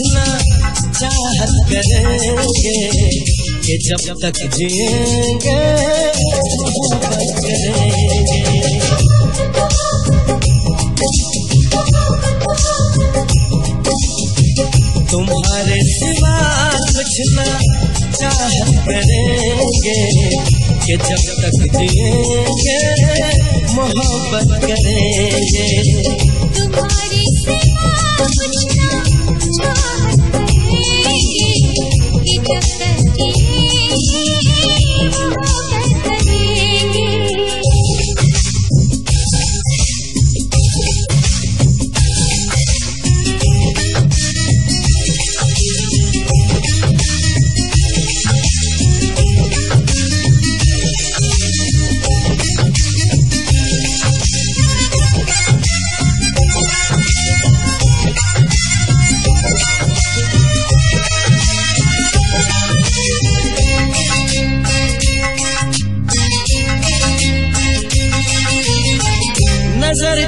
कुछ चाहत करेंगे कि जब तक जिएँगे, तुम्हारे सिवा कुछ ना चाहत करेंगे कि जब तक जिएँगे, मोहब्बत करेंगे। तुम्हारी सिवा कुछ ना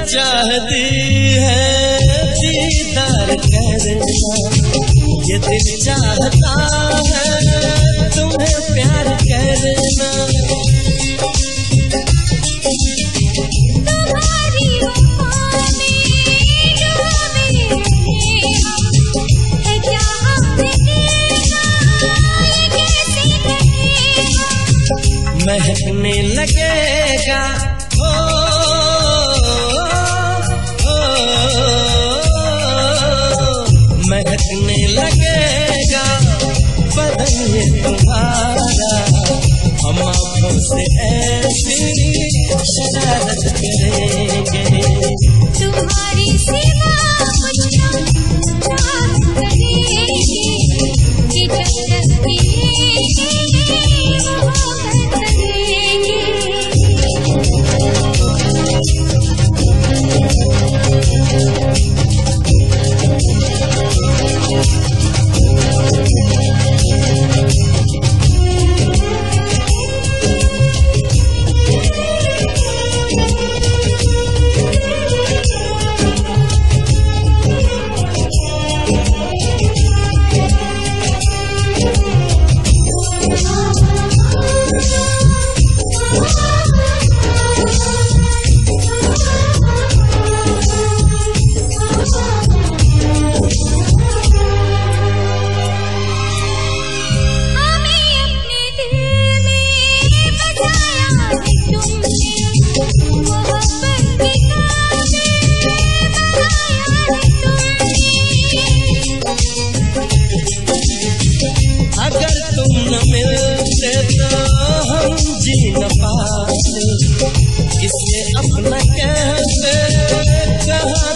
चाहती है। दीदार करना ये दिल चाहता है। तुम्हें प्यार करना। तुम्हारी वफा महकने लगेगा। बदन ये तुम्हारा। हम आँखों से ऐसी शरारत करेंगे। तुम्हारी सिवा love.